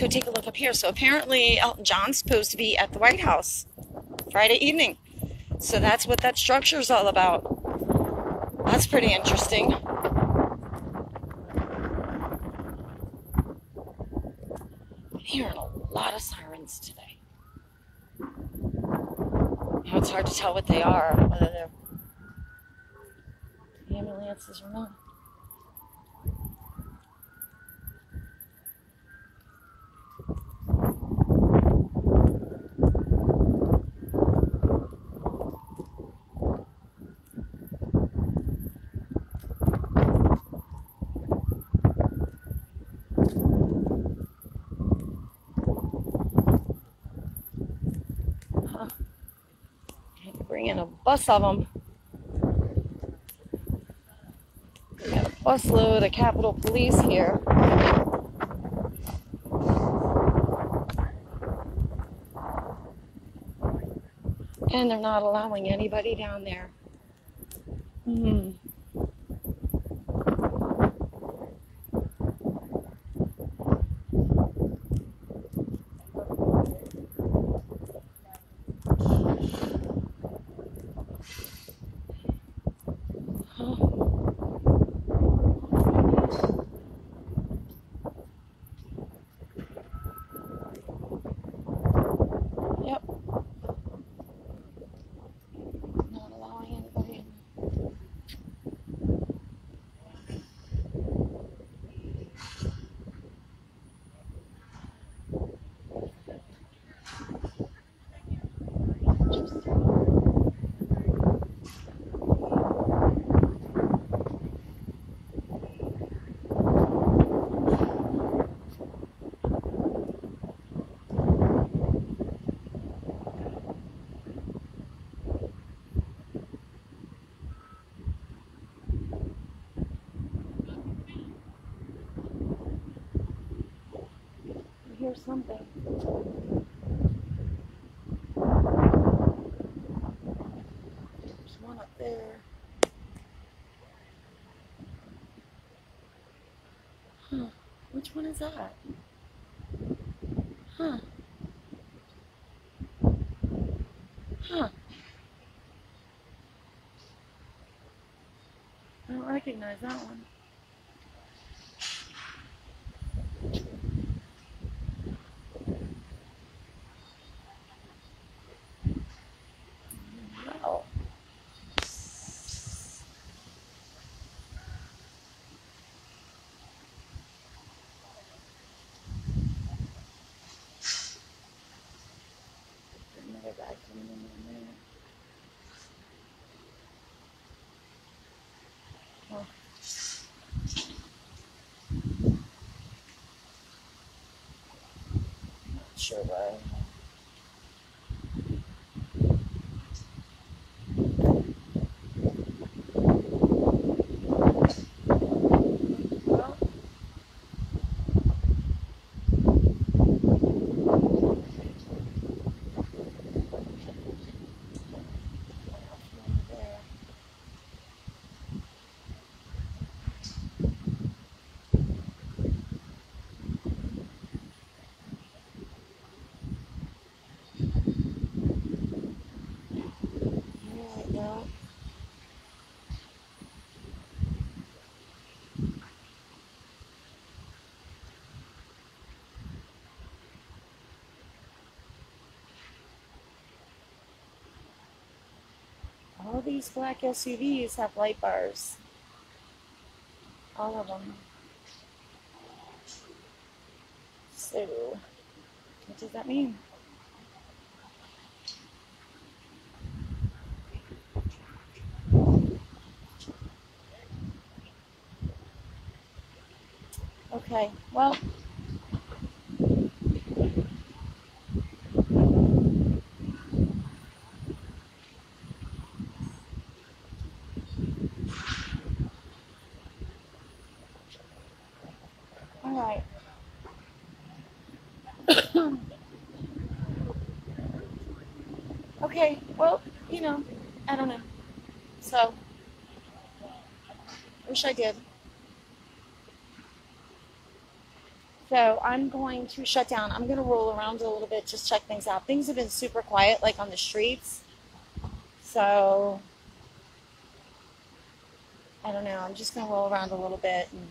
go take a look up here. So apparently Elton John's supposed to be at the White House Friday evening. So that's what that structure is all about. That's pretty interesting. I'm hearing a lot of sirens today. Now it's hard to tell what they are, whether they're ambulances or not. In a bus of them. We got a busload of Capitol Police here. And they're not allowing anybody down there. Hmm. Yep. Not allowing anybody in. Hear something. There's one up there. Huh. Which one is that? Huh. Huh. I don't recognize that one. Sure why. These black SUVs have light bars. All of them. So, what does that mean? Okay, well. All right. Okay, well, you know, I don't know. So, wish I did. So I'm going to shut down. I'm going to roll around a little bit, just check things out. Things have been super quiet, like on the streets. So I don't know. I'm just going to roll around a little bit and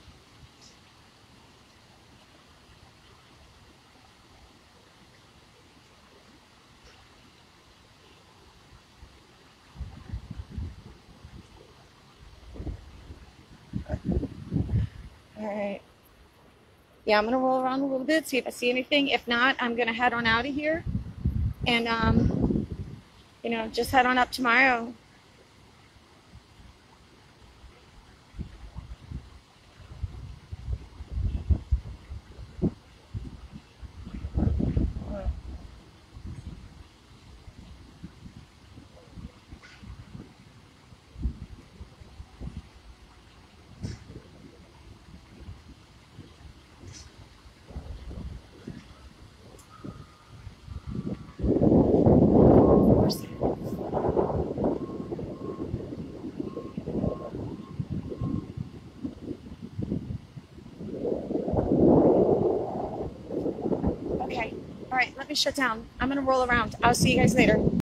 right. Yeah, I'm gonna roll around a little bit, see if I see anything. If not, I'm gonna head on out of here, and um, you know, just head on up tomorrow. Okay. All right. Let me shut down. I'm gonna roll around. I'll see you guys later.